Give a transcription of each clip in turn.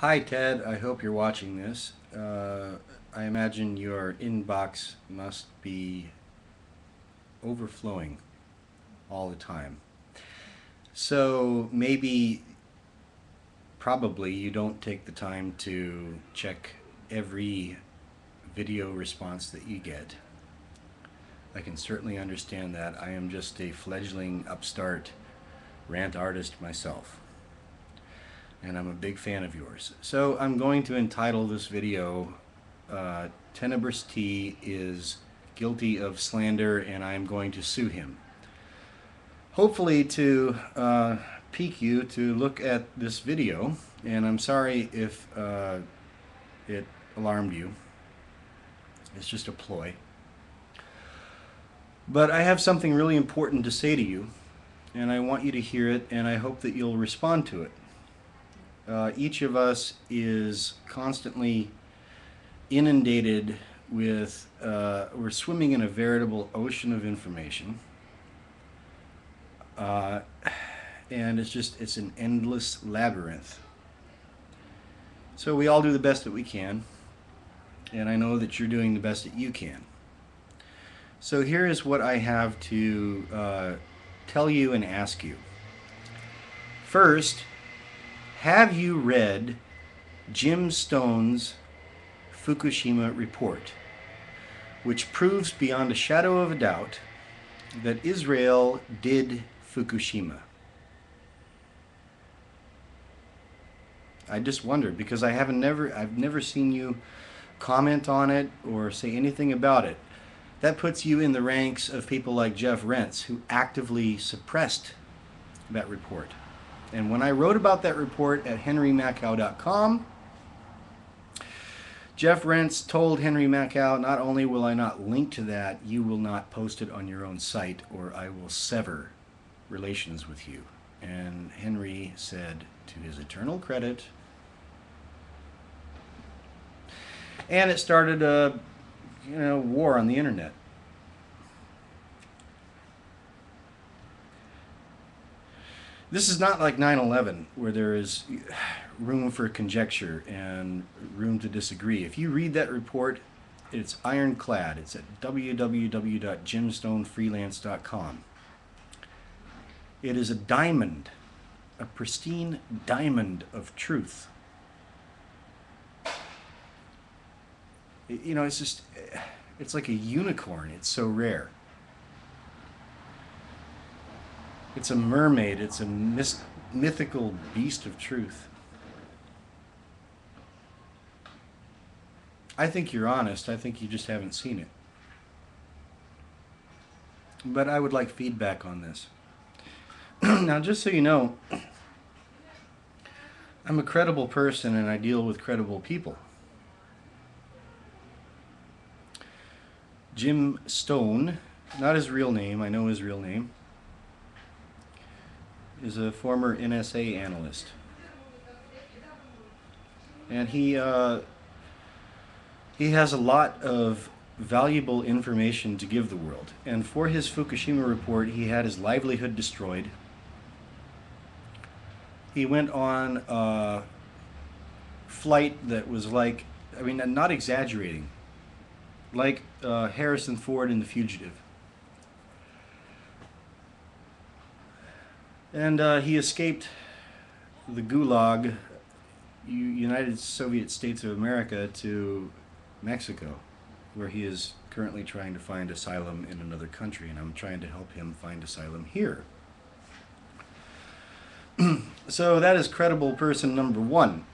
Hi, Ted. I hope you're watching this. Uh, I imagine your inbox must be overflowing all the time. So maybe, probably, you don't take the time to check every video response that you get. I can certainly understand that. I am just a fledgling upstart rant artist myself and I'm a big fan of yours. So I'm going to entitle this video uh, Tenebrous T is guilty of slander and I'm going to sue him. Hopefully to uh, pique you to look at this video and I'm sorry if uh, it alarmed you. It's just a ploy. But I have something really important to say to you and I want you to hear it and I hope that you'll respond to it uh, each of us is constantly inundated with, uh, we're swimming in a veritable ocean of information. Uh, and it's just, it's an endless labyrinth. So we all do the best that we can. And I know that you're doing the best that you can. So here is what I have to uh, tell you and ask you. First, have you read Jim Stone's Fukushima report, which proves beyond a shadow of a doubt that Israel did Fukushima? I just wondered because I haven't never I've never seen you comment on it or say anything about it. That puts you in the ranks of people like Jeff Rense who actively suppressed that report. And when I wrote about that report at henrymakow.com, Jeff Rense told Henry Makow, not only will I not link to that, you will not post it on your own site or I will sever relations with you. And Henry said, to his eternal credit, and it started a you know war on the internet. This is not like 9-11 where there is room for conjecture and room to disagree. If you read that report, it's ironclad. It's at www.jimstonefreelance.com. It is a diamond, a pristine diamond of truth. You know, it's just, it's like a unicorn. It's so rare. It's a mermaid. It's a mythical beast of truth. I think you're honest. I think you just haven't seen it. But I would like feedback on this. now, just so you know, I'm a credible person and I deal with credible people. Jim Stone, not his real name, I know his real name is a former NSA analyst. And he, uh, he has a lot of valuable information to give the world. And for his Fukushima report, he had his livelihood destroyed. He went on a flight that was like, I mean, not exaggerating, like uh, Harrison Ford in The Fugitive. And uh, he escaped the Gulag, United Soviet States of America, to Mexico, where he is currently trying to find asylum in another country, and I'm trying to help him find asylum here. so that is credible person number one.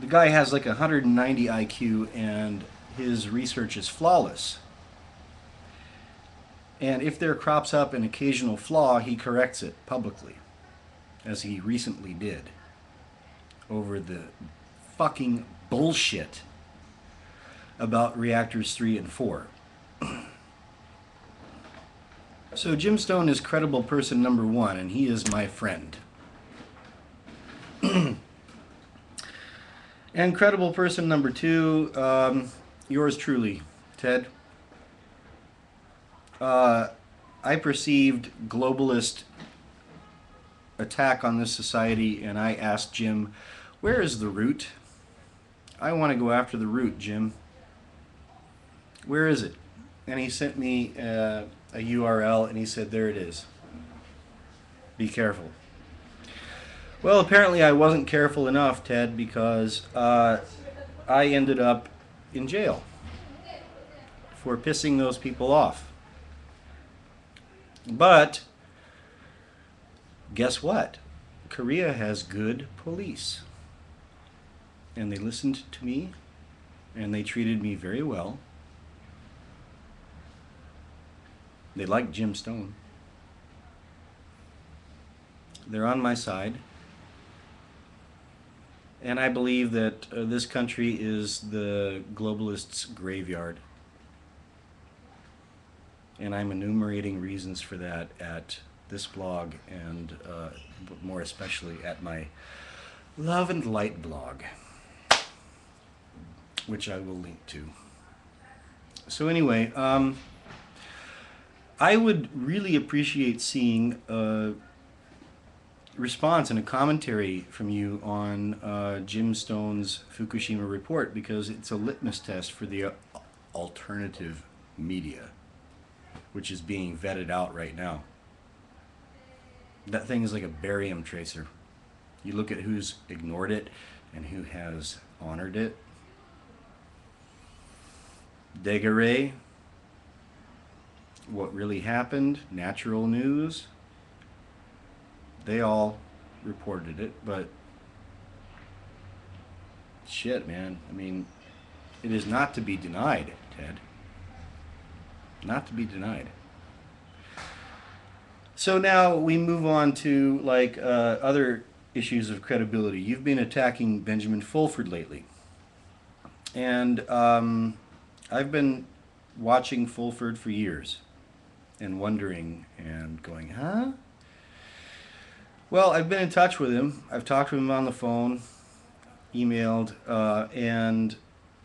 The guy has like 190 IQ, and his research is flawless. And if there crops up an occasional flaw, he corrects it publicly, as he recently did over the fucking bullshit about reactors 3 and 4. so Jim Stone is credible person number one, and he is my friend. and credible person number two, um, yours truly, Ted uh, I perceived globalist attack on this society, and I asked Jim, "Where is the root? I want to go after the root, Jim. Where is it?" And he sent me uh, a URL, and he said, "There it is. Be careful." Well, apparently I wasn't careful enough, Ted, because uh, I ended up in jail for pissing those people off. But guess what? Korea has good police. And they listened to me and they treated me very well. They like Jim Stone. They're on my side. And I believe that uh, this country is the globalists' graveyard. And I'm enumerating reasons for that at this blog and uh, more especially at my Love and Light blog, which I will link to. So, anyway, um, I would really appreciate seeing. Uh, response and a commentary from you on uh, Jim Stone's Fukushima report because it's a litmus test for the uh, alternative media, which is being vetted out right now. That thing is like a barium tracer. You look at who's ignored it and who has honored it. Degare, what really happened, natural news, they all reported it, but shit, man. I mean, it is not to be denied, Ted. Not to be denied. So now we move on to like uh, other issues of credibility. You've been attacking Benjamin Fulford lately, and um, I've been watching Fulford for years and wondering and going, huh? Well, I've been in touch with him. I've talked to him on the phone, emailed, uh, and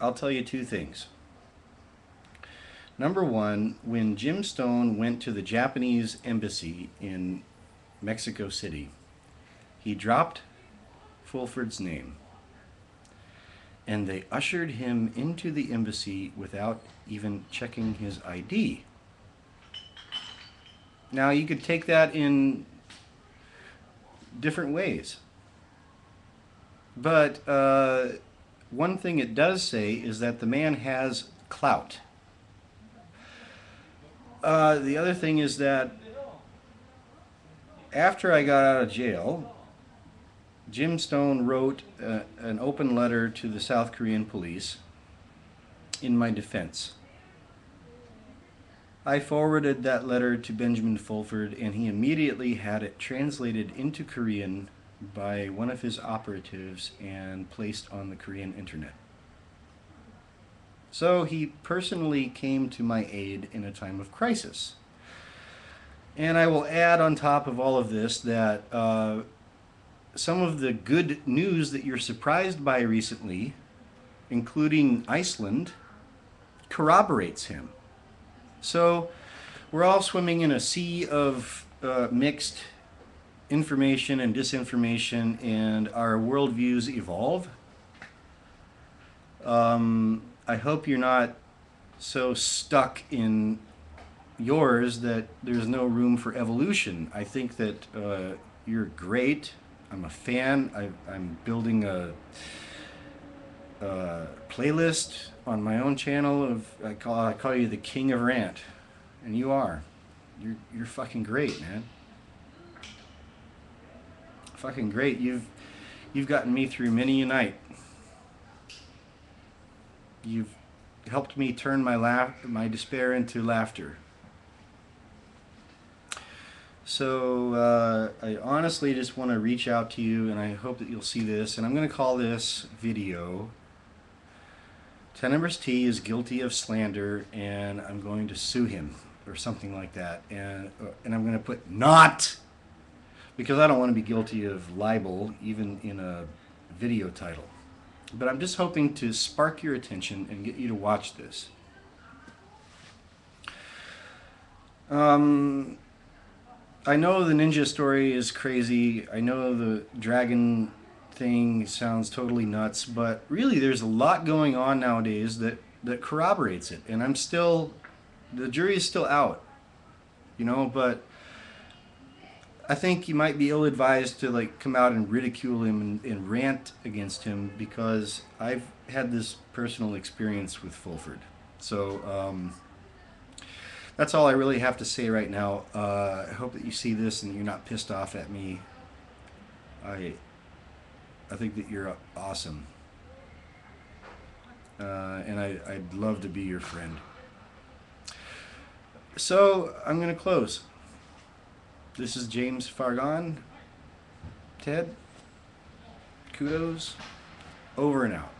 I'll tell you two things. Number one, when Jim Stone went to the Japanese embassy in Mexico City, he dropped Fulford's name and they ushered him into the embassy without even checking his ID. Now, you could take that in different ways. But uh, one thing it does say is that the man has clout. Uh, the other thing is that after I got out of jail, Jim Stone wrote uh, an open letter to the South Korean police in my defense. I forwarded that letter to Benjamin Fulford, and he immediately had it translated into Korean by one of his operatives and placed on the Korean internet. So he personally came to my aid in a time of crisis. And I will add on top of all of this that uh, some of the good news that you're surprised by recently, including Iceland, corroborates him. So we're all swimming in a sea of uh, mixed information and disinformation, and our worldviews evolve. Um, I hope you're not so stuck in yours that there's no room for evolution. I think that uh, you're great. I'm a fan. I, am building a, a playlist on my own channel of I call I call you the king of rant, and you are. You're you're fucking great, man. Fucking great. You've you've gotten me through many a night. You've helped me turn my laugh my despair into laughter. So uh, I honestly just want to reach out to you, and I hope that you'll see this. And I'm going to call this video Tenebrous T is guilty of slander, and I'm going to sue him or something like that. And uh, and I'm going to put not because I don't want to be guilty of libel even in a video title. But I'm just hoping to spark your attention and get you to watch this. Um, I know the ninja story is crazy. I know the dragon thing sounds totally nuts, but really there's a lot going on nowadays that that corroborates it. And I'm still the jury is still out. You know, but I think you might be ill-advised to like come out and ridicule him and, and rant against him because I've had this personal experience with Fulford. So um, that's all I really have to say right now. Uh, I hope that you see this and you're not pissed off at me. I I think that you're awesome, uh, and I, I'd love to be your friend. So I'm gonna close. This is James Fargon. Ted, kudos, over and out.